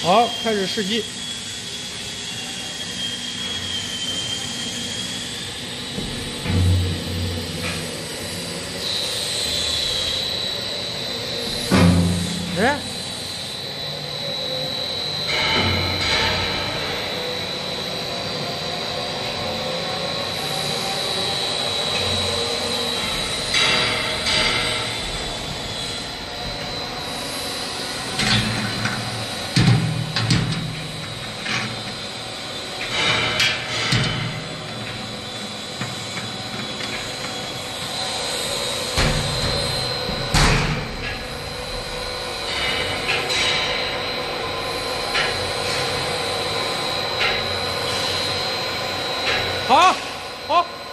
好，开始试机。哎，好好。